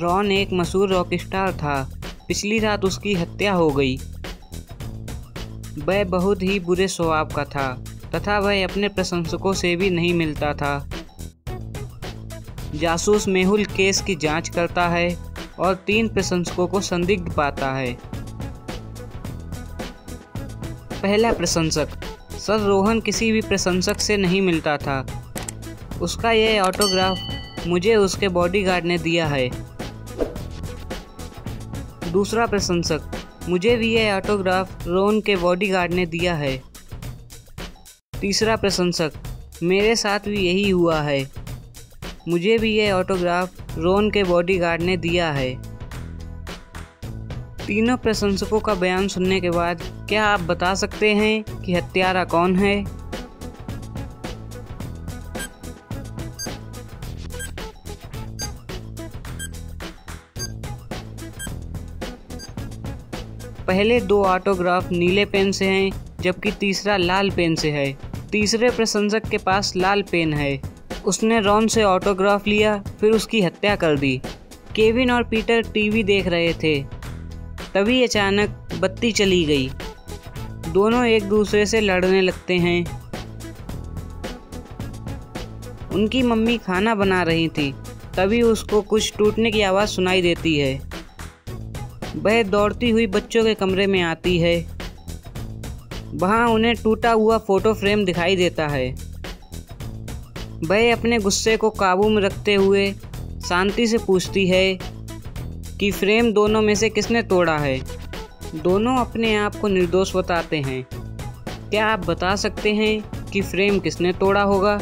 Ron एक मशहूर rock star था। पिछली रात उसकी हत्या हो गई। वह बहुत ही बुरे स्वभाव का था, तथा वह अपने प्रशंसकों से भी नहीं मिलता था। जासूस मेहुल केस की जाँच करता है और तीन प्रशंसकों को संदिग्ध पाता है। पहला प्रशंसक, सर रोहन किसी भी प्रशंसक से नहीं मिलता था। उसका यह ऑटोग्राफ मुझे उसके बॉडीगार्ड ने दिया है। दूसरा प्रशंसक, मुझे भी यह ऑटोग्राफ रोन के बॉडीगार्ड ने दिया है। तीसरा प्रशंसक, मेरे साथ भी यही हुआ है। मुझे भी यह ऑटोग्राफ रोन के बॉडीगार्ड ने दिया है। तीनों प्रशंसकों का बयान सुनने के बाद, क्या आप बता सकते हैं कि हत्यारा कौन है? पहले दो ऑटोग्राफ नीले पेन से हैं, जबकि तीसरा लाल पेन से है। तीसरे प्रशंसक के पास लाल पेन है। उसने रॉन से ऑटोग्राफ लिया, फिर उसकी हत्या कर दी। केविन और पीटर टीवी देख रहे थे। तभी अचानक बत्ती चली गई। दोनों एक दूसरे से लड़ने लगते हैं। उनकी मम्मी खाना बना रही थी। तभी उसको कुछ टूटने की आवाज़ सुनाई देती है। वह दौड़ती हुई बच्चों के कमरे में आती है। वहाँ उन्हें टूटा हुआ फ़ोटो फ्रेम दिखाई देता है। वह अपने गुस्से को काबू में रखते हुए शांति से पूछती है कि फ्रेम दोनों में से किसने तोड़ा है। दोनों अपने आप को निर्दोष बताते हैं। क्या आप बता सकते हैं कि फ्रेम किसने तोड़ा होगा?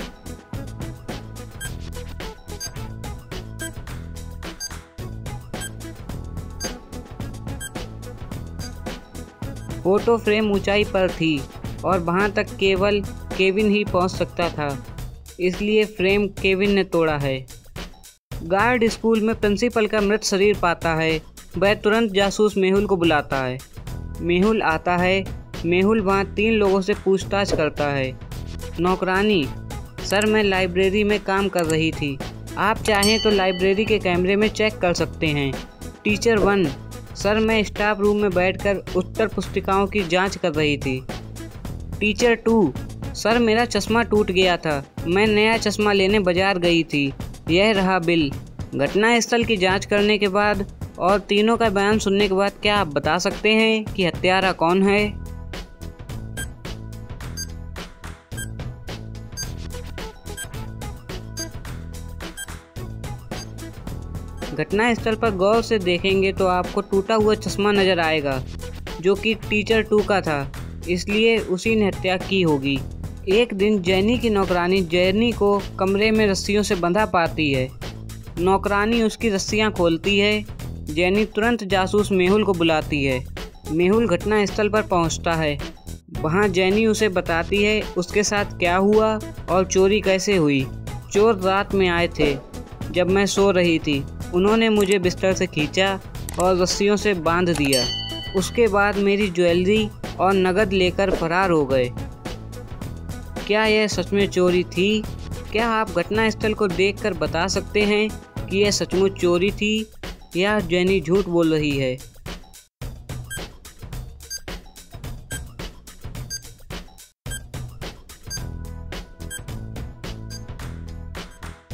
फ़ोटो फ्रेम ऊंचाई पर थी और वहाँ तक केवल केविन ही पहुँच सकता था, इसलिए फ्रेम केविन ने तोड़ा है। गार्ड स्कूल में प्रिंसिपल का मृत शरीर पाता है, वह तुरंत जासूस मेहुल को बुलाता है। मेहुल आता है, मेहुल वहाँ तीन लोगों से पूछताछ करता है। नौकरानी, सर मैं लाइब्रेरी में काम कर रही थी, आप चाहें तो लाइब्रेरी के कैमरे में चेक कर सकते हैं। टीचर वन सर, मैं स्टाफ रूम में बैठकर उत्तर पुस्तिकाओं की जाँच कर रही थी। टीचर टू, सर, मेरा चश्मा टूट गया था। मैं नया चश्मा लेने बाज़ार गई थी। यह रहा बिल। घटनास्थल की जाँच करने के बाद और तीनों का बयान सुनने के बाद क्या आप बता सकते हैं कि हत्यारा कौन है? घटना स्थल पर गौर से देखेंगे तो आपको टूटा हुआ चश्मा नज़र आएगा, जो कि टीचर टू का था। इसलिए उसी ने हत्या की होगी। एक दिन जैनी की नौकरानी जैनी को कमरे में रस्सियों से बंधा पाती है। नौकरानी उसकी रस्सियाँ खोलती है। जैनी तुरंत जासूस मेहुल को बुलाती है। मेहुल घटना स्थल पर पहुँचता है। वहाँ जैनी उसे बताती है, उसके साथ क्या हुआ और चोरी कैसे हुई? चोर रात में आए थे, जब मैं सो रही थी। उन्होंने मुझे बिस्तर से खींचा और रस्सियों से बाँध दिया। उसके बाद मेरी ज्वेलरी और नगद लेकर फरार हो गए। क्या यह सच में चोरी थी? क्या आप घटना स्थल को देखकर बता सकते हैं कि यह सचमुच चोरी थी या जैनी झूठ बोल रही है?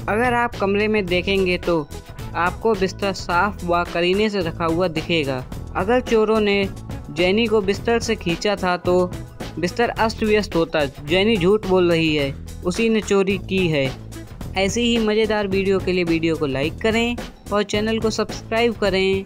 अगर आप कमरे में देखेंगे तो आपको बिस्तर साफ़ व करीने से रखा हुआ दिखेगा। अगर चोरों ने जैनी को बिस्तर से खींचा था तो बिस्तर अस्त व्यस्त होता, जैनी झूठ बोल रही है, उसी ने चोरी की है। ऐसी ही मज़ेदार वीडियो के लिए वीडियो को लाइक करें और चैनल को सब्सक्राइब करें।